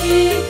que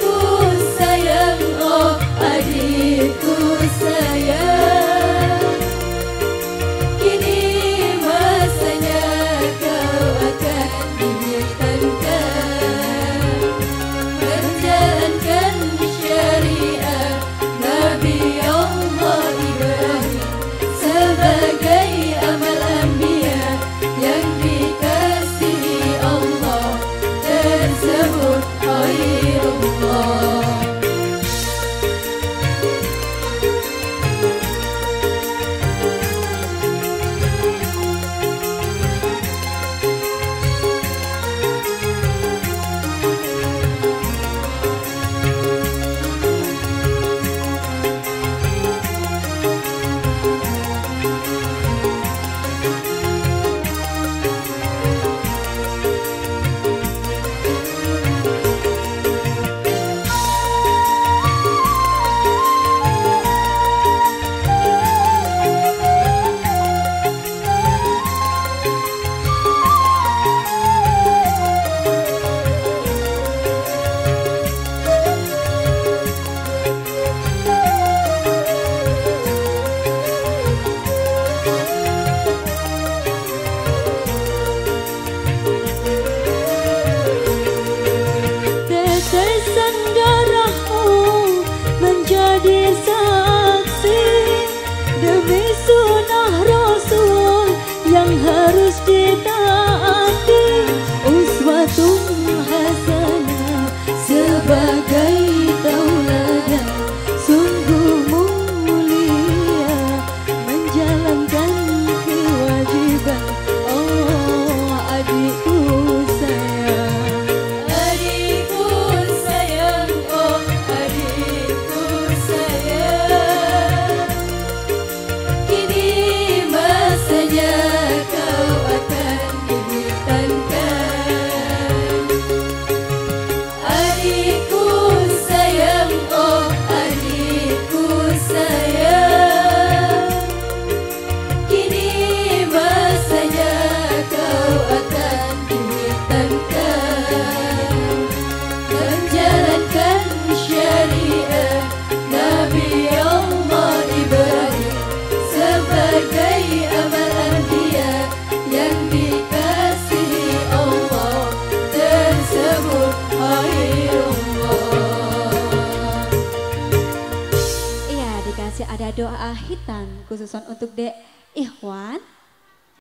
doa hitam khusus untuk Dek Ikhwan